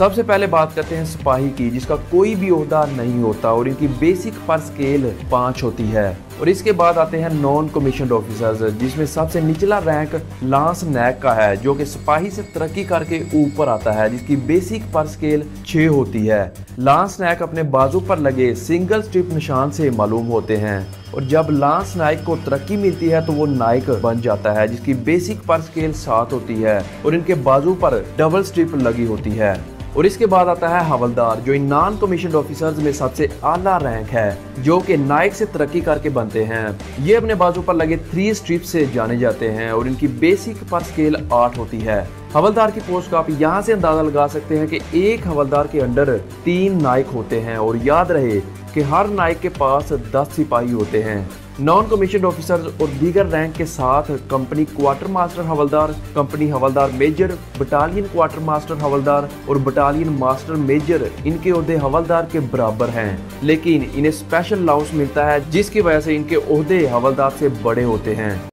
सबसे पहले बात करते हैं सिपाही की, जिसका कोई भी अहदा नहीं होता और इनकी बेसिक पर स्केल पाँच होती है। और इसके बाद आते हैं नॉन कमीशन ऑफिसर्स जिसमें सबसे निचला रैंक लांस नैक का है, जो कि सिपाही से तरक्की करके ऊपर आता है, जिसकी बेसिक पर स्केल छः होती है। लांस नैक अपने बाजू पर लगे सिंगल स्ट्रिप निशान से मालूम होते हैं। और जब लांस नाइक को तरक्की मिलती है तो वो नाइक बन जाता है, जिसकी बेसिक पर स्केल सात होती है, और इनके बाजू पर डबल स्ट्रिप लगी होती है। और इसके बाद आता है हवलदार, जो इन नॉन कमीशन ऑफिसर्स में सबसे आला रैंक है, जो कि नाइक से तरक्की करके बनते हैं। ये अपने बाजू पर लगे थ्री स्ट्रिप से जाने जाते हैं और इनकी बेसिक पर स्केल आठ होती है। हवलदार की पोस्ट का आप यहाँ से अंदाज़ा लगा सकते हैं कि एक हवलदार के अंडर तीन नायक होते हैं और याद रहे कि हर नायक के पास दस सिपाही होते हैं। नॉन कमीशन ऑफिसर और दीगर रैंक के साथ company quarter master havildar company havildar major battalion quarter master havildar और बटालियन मास्टर मेजर इनके अहदे हवलदार के बराबर हैं। लेकिन इन्हें स्पेशल लाउंस मिलता है जिसकी वजह से इनके अहदे हवलदार से बड़े होते हैं।